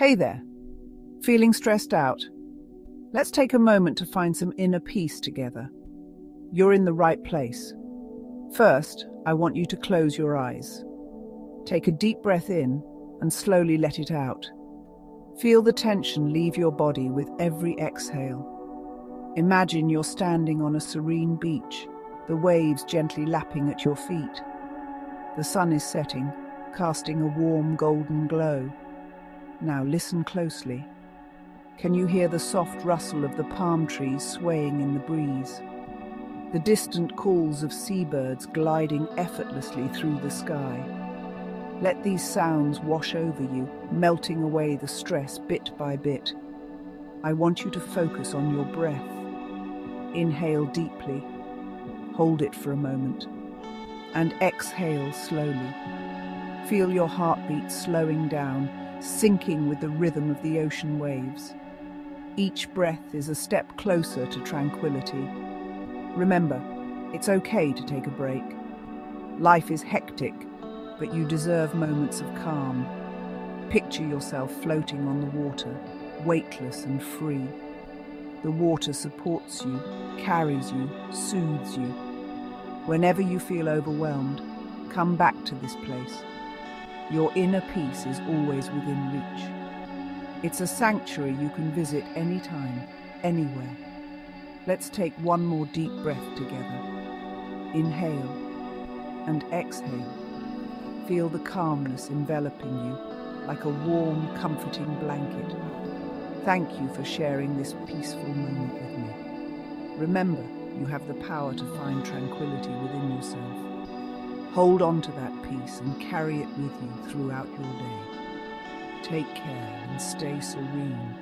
Hey there. Feeling stressed out? Let's take a moment to find some inner peace together. You're in the right place. First, I want you to close your eyes. Take a deep breath in and slowly let it out. Feel the tension leave your body with every exhale. Imagine you're standing on a serene beach, the waves gently lapping at your feet. The sun is setting, casting a warm golden glow. Now listen closely. Can you hear the soft rustle of the palm trees swaying in the breeze? The distant calls of seabirds gliding effortlessly through the sky. Let these sounds wash over you, melting away the stress bit by bit. I want you to focus on your breath. Inhale deeply, hold it for a moment, and exhale slowly. Feel your heartbeat slowing down, syncing with the rhythm of the ocean waves. Each breath is a step closer to tranquility. Remember, it's okay to take a break. Life is hectic, but you deserve moments of calm. Picture yourself floating on the water, weightless and free. The water supports you, carries you, soothes you. Whenever you feel overwhelmed, come back to this place. Your inner peace is always within reach. It's a sanctuary you can visit anytime, anywhere. Let's take one more deep breath together. Inhale and exhale. Feel the calmness enveloping you like a warm, comforting blanket. Thank you for sharing this peaceful moment with me. Remember, you have the power to find tranquility within yourself. Hold on to that peace and carry it with you throughout your day. Take care and stay serene